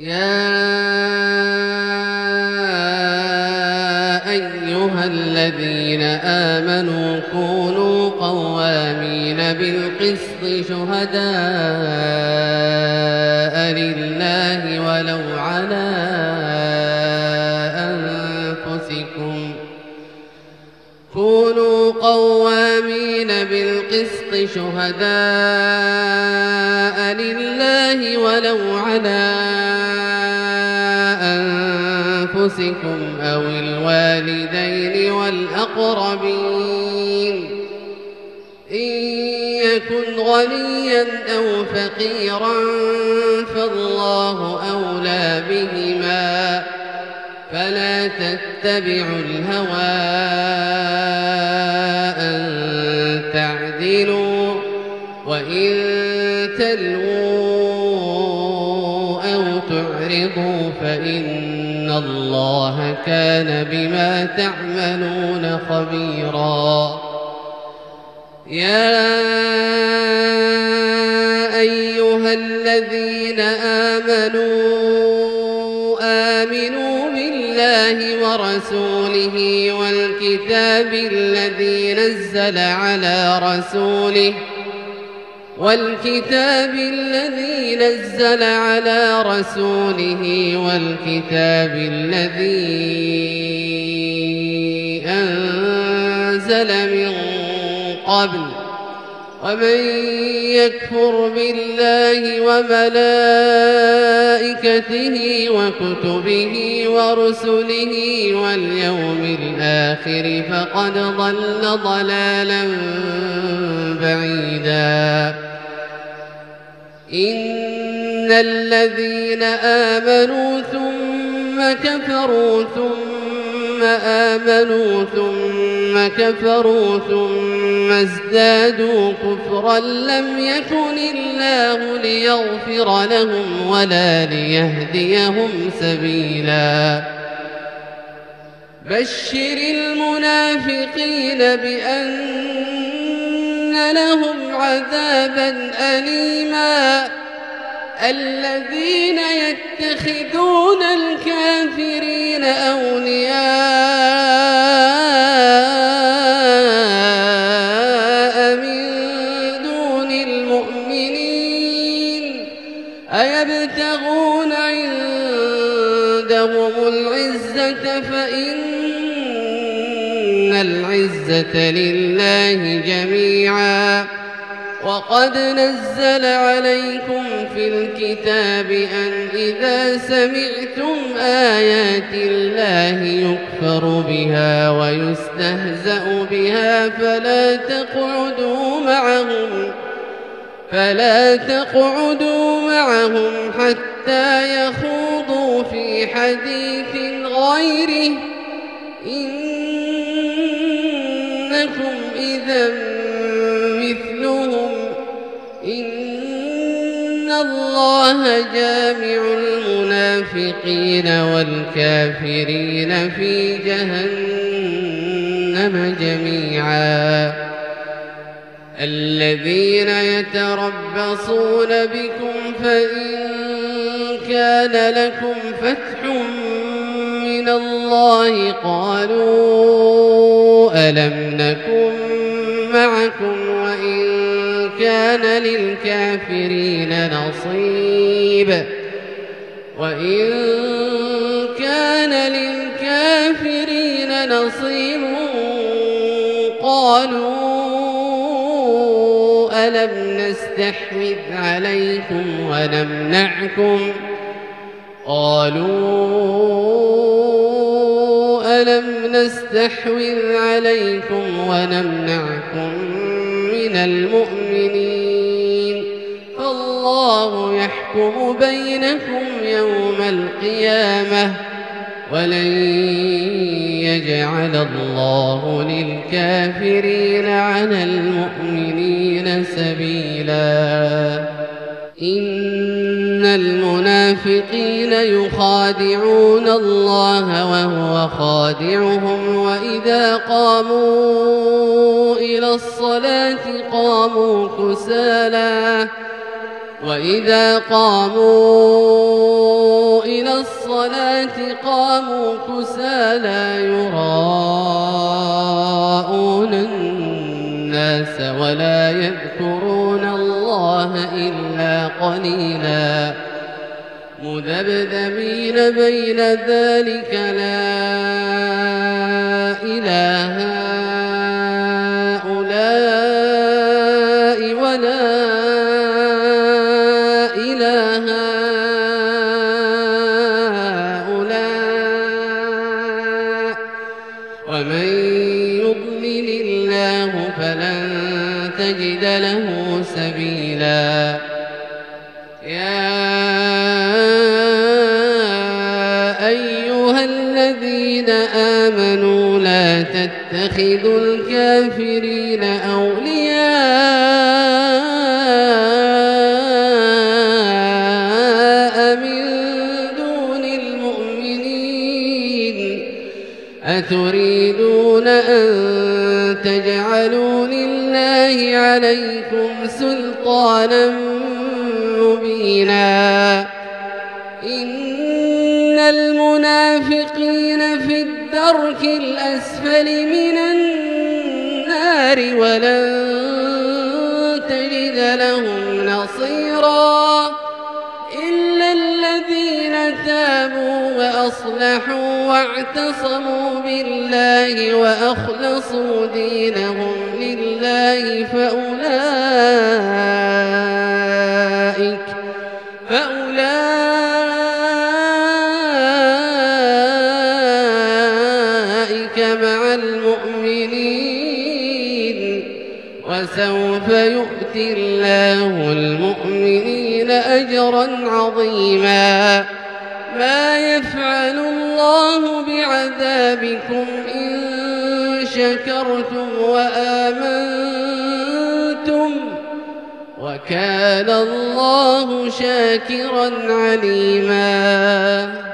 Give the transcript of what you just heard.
يا أيها الذين آمنوا كونوا قوامين بالقسط شهداء لله ولو على أنفسكم. كونوا قوامين بالقسط شهداء لله ولو على أنفسكم أو الوالدين والأقربين إن يكن غنيا أو فقيرا فالله أولى بهما فلا تتبعوا الهوى أن تعدلوا وإن تلووا أو تعرضوا فإن الله كان بما تعملون خبيرا. يا أيها الذين آمنوا آمنوا بالله ورسوله والكتاب الذي نزل على رسوله والكتاب الذي نزل على رسوله والكتاب الذي أنزل من قبل ومن يكفر بالله وملائكته وكتبه ورسله واليوم الآخر فقد ضل ضلالا بعيدا. إن الذين آمنوا ثم كفروا ثم آمنوا ثم كفروا ثم ازدادوا كفرا لم يكن الله ليغفر لهم ولا ليهديهم سبيلا. بشر المنافقين بأن لهم عذابا أليما. الذين يتخذون الكافرين أولياء أيبتغون عندهم العزة فإن العزة لله جميعا. وقد نزل عليكم في الكتاب أن إذا سمعتم آيات الله يكفر بها ويستهزأ بها فلا تقعدوا معهم. فلا تقعدوا معهم حتى يخوضوا في حديث غيره. إنكم إذا مثلهم. إن الله جامع المنافقين والكافرين في جهنم جميعا. الذين يتربصون بكم فإن كان لكم فتح من الله قالوا ألم نكن معكم وإن كان للكافرين نصيب وإن كان للكافرين نصيب قالوا نستحوذ عليكم ونمنعكم. قالوا ألم نستحوذ عليكم ونمنعكم من المؤمنين؟ فالله يحكم بينكم يوم القيامة ولن يجعل الله للكافرين على المؤمنين سبيلا. إن المنافقين يخادعون الله وهو خادعهم وإذا قاموا إلى الصلاة قاموا كسالى وإذا قاموا الصلاة قاموا كسى لا يراءون الناس ولا يذكرون الله إلا قليلا. مذبذبين بين ذلك لا إله ومن يضلل الله فلن تجد يا أيها الذين آمنوا لا تتخذوا الكافرين أولياء من دون المؤمنين أتريد تريدون أن تجعلوا لله عليكم سلطانا مبينا. إن المنافقين في الدرك الأسفل من النار ولن تجد لهم نصيرا. وأصلحوا واعتصموا بالله وأخلصوا دينهم لله فأولئك فأولئك مع المؤمنين. وسوف يؤتي الله المؤمنين أجرا عظيما. ما يفعل الله بعذابكم إن شكرتم وآمنتم وكان الله شاكرا عليما.